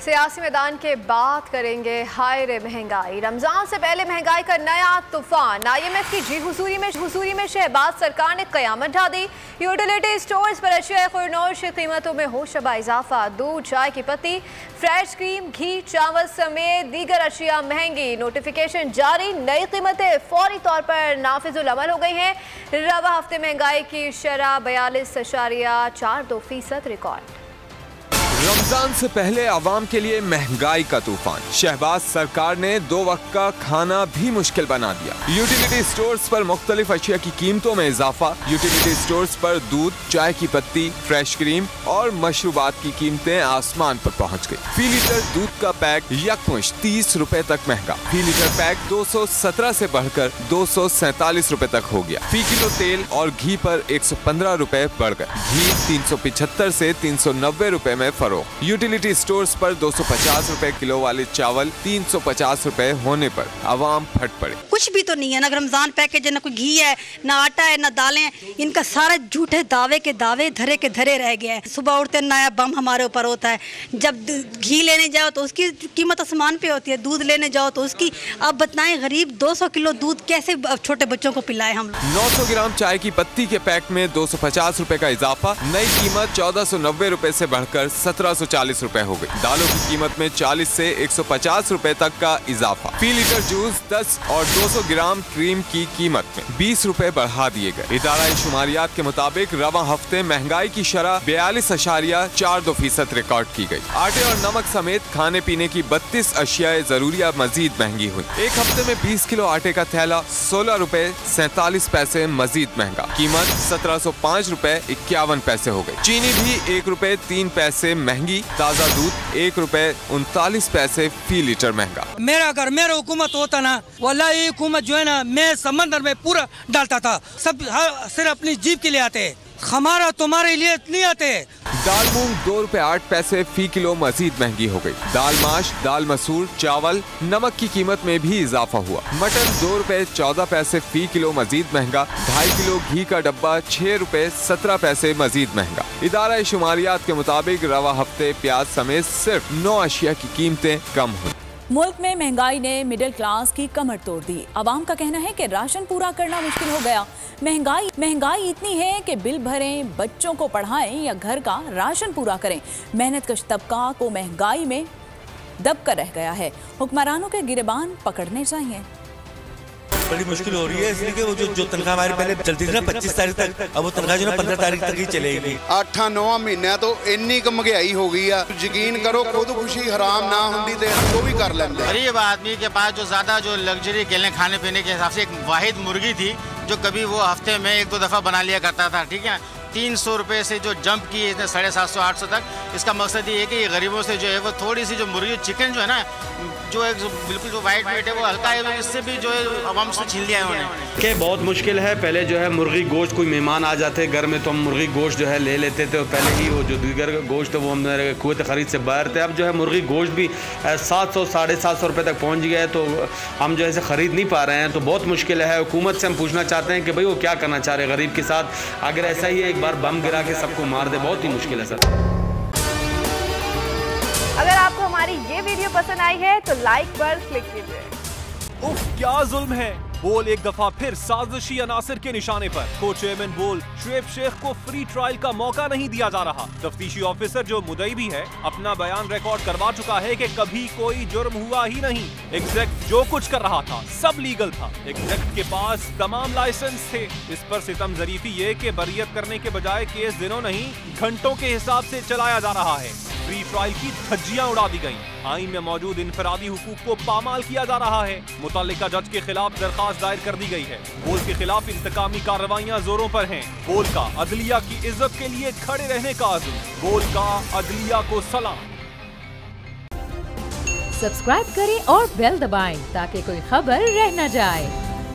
सियासी मैदान के बात करेंगे हाय रे महँगाई। रमज़ान से पहले महँगाई का नया तूफ़ान। आईएमएफ की जी हुजूरी में हुजूरी में शहबाज सरकार ने कयामत ढा दी। यूटिलिटी स्टोर्स पर अशिया खुरनोश की कीमतों में हो शबा इजाफा। दूध, चाय की पत्ती, फ्रेश क्रीम, घी, चावल समेत दीगर अशिया महँगी। नोटिफिकेशन जारी, नई कीमतें फौरी तौर पर नाफिजुल अमल हो गई हैं। रवा हफ़्ते महँगाई की शरह बयालीस अशारिया चार दो फ़ीसद रिकॉर्ड। रमज़ान से पहले आवाम के लिए महँगाई का तूफ़ान। शहबाज सरकार ने दो वक्त का खाना भी मुश्किल बना दिया। यूटिलिटी स्टोर्स पर मुख्तलिफ़ अशिया की कीमतों में इजाफा। यूटिलिटी स्टोर्स पर दूध, चाय की पत्ती, फ्रेश क्रीम और मशरूबात की कीमतें आसमान पर पहुँच गई। फ़ी लीटर दूध का पैक यकमुश तीस रूपए तक महँगा। फ़ी लीटर पैक दो सौ सत्रह ऐसी बढ़कर दो सौ सैतालीस रूपए तक हो गया। फ़ी किलो तेल और घी पर एक सौ पंद्रह रूपए बढ़ गए। घी तीन सौ पिछहत्तर ऐसी तीन सौ नब्बे रूपए में फरोख यूटिलिटी स्टोर्स पर 250 रुपए किलो वाले चावल 350 रुपए होने पर आवाम फट पड़े। कुछ भी तो नहीं है ना रमज़ान पैकेज है ना कोई घी है ना आटा है ना दालें इनका सारा झूठे दावे के दावे धरे के धरे रह गए हैं। सुबह उठते नया बम हमारे ऊपर होता है। जब घी लेने जाओ तो उसकी कीमत आसमान पे होती है दूध लेने जाओ तो उसकी। अब बताएँ गरीब 200 किलो दूध कैसे छोटे बच्चों को पिलाए हम 900 ग्राम चाय की पत्ती के पैक में 250 रुपए का इजाफा नई कीमत चौदह सौ नब्बे रूपए ऐसी बढ़कर सत्रह सौ चालीस रूपए हो गई दालों की कीमत में 40 से 150 रुपए तक का इजाफा। फ़ी लीटर जूस 10 और 200 ग्राम क्रीम की कीमत में 20 रुपए बढ़ा दिए गए। इदारा शुमारियात के मुताबिक रवा हफ़्ते महँगाई की शरह बयालीस अशारिया चार दो फ़ीसद रिकॉर्ड की गई आटे और नमक समेत खाने पीने की बत्तीस अशियाए जरूरिया मजीद महँगी हुई। एक हफ़्ते में बीस किलो आटे का थैला सोलह रूपए सैतालीस पैसे मजीद महँगा। कीमत सत्रह सौ पाँच रूपए इक्यावन पैसे हो गई चीनी भी एक रूपए तीन पैसे महँगी, ताज़ा दूध, एक रुपए, उनतालीस पैसे, फ़ी लीटर महँगा। मेरा अगर मेरा हुकूमत होता ना वाला ये हुकूमत जो है ना, मैं समंदर में पूरा डालता था। सब सिर्फ़ अपनी जीप के लिए आते हमारा तुम्हारे लिए नहीं आते दाल मूंग, दो रूपए आठ पैसे, फ़ी किलो मजीद महँगी हो गई। दाल माश, दाल मसूर, चावल, नमक की कीमत में भी इजाफा हुआ। मटन, दो रूपए चौदह पैसे, फ़ी किलो मजीद महँगा। ढाई किलो घी का डब्बा, छह रूपए सत्रह पैसे, मजीद महँगा। इदारा शुमारियात के मुताबिक रवा हफ़्ते प्याज समेत सिर्फ़ नौ अशिया की कीमतें कम हुई। मुल्क में महँगाई ने मिडिल क्लास की कमर तोड़ दी। आवाम का कहना है कि राशन पूरा करना मुश्किल हो गया। महँगाई महँगाई इतनी है कि बिल भरें, बच्चों को पढ़ाएँ या घर का राशन पूरा करें। मेहनत कश तबका को महँगाई में दबकर रह गया है। हुक्मरानों के गिरबान पकड़ने चाहिए। बड़ी मुश्किल हो रही है इसलिए कि वो जो जो तनख्वाह हमारी पहले चलती थी ना पच्चीस तारीख तक अब वो तनख्वाह जो ना पंद्रह तारीख तक ही चलेगी। अठा नौ महीना तो इन्नी महँगाई हो गई है। यकीन करो खुद खुशी हराम ना होंगी तो वो भी कर लेंगे गरीब आदमी के पास जो ज़्यादा जो लग्जरी कहने खाने पीने के हिसाब से एक वाहिद मुर्गी थी जो कभी वो हफ़्ते में एक दो दफ़ा बना लिया करता था ठीक है? तीन सौ रुपये से जो जंप की इसने साढ़े सात सौ, आठ सौ तक। इसका मकसद ये है कि ये गरीबों से जो है, वो थोड़ी सी जो मुर्गी चिकन जो है ना, जो एक बिल्कुल जो वाइट मीट है, वो हल्का है इससे भी जो है, आवाम से छीन लिया है उन्होंने। के बहुत मुश्किल है, पहले जो है मुर्गी गोश्त कोई मेहमान आ जाते, घर में तो हम मुर्गी गोश्त जो है ले लेते थे, और पहले ही वो जो दीगर गोश्त है, वो हम कुत खरीद से बाहर थे। अब जो है मुर्गी गोश्त भी सात सौ, साढ़े सात सौ रुपये तक पहुँच गया है तो हम जो है इसे ख़रीद नहीं पा रहे हैं। तो बहुत मुश्किल है, हुकूमत से हम पूछना चाहते हैं कि भाई वो क्या करना चाह रहे हैं गरीब के साथ। अगर ऐसा ही है एक बार बम गिरा के सबको मार दे बहुत ही मुश्किल है सर। अगर आपको हमारी ये वीडियो पसंद आई है तो लाइक पर क्लिक कीजिए। उफ क्या जुल्म है। बोल एक दफ़ा फिर साजिशी अनासर के निशाने पर। को चेयरमैन बोल शुएब शेख को फ्री ट्रायल का मौका नहीं दिया जा रहा। तफ्तीशी ऑफिसर जो मुदई भी है, अपना बयान रिकॉर्ड करवा चुका है कि कभी कोई जुर्म हुआ ही नहीं। एग्जैक्ट जो कुछ कर रहा था, सब लीगल था। एग्जैक्ट के पास तमाम लाइसेंस थे। इस पर सितम जरीफी ये कि बरियत करने के बजाय केस दिनों नहीं, घंटों के हिसाब से चलाया जा रहा है। फ्री ट्रायल की धज्जियाँ उड़ा दी गई आइन में मौजूद इनफरादी हुकूक को पामाल किया जा रहा है। मुतल जज के खिलाफ दरखास्त दायर कर दी गई है। बोल के खिलाफ इंतकामी कार्रवाइयाँ जोरों पर हैं। बोल का अदलिया की इज़्ज़त के लिए खड़े रहने का आज़म बोल का अदलिया को सलाम। सब्सक्राइब करें और बेल दबाएँ ताकि कोई खबर रह न जाए।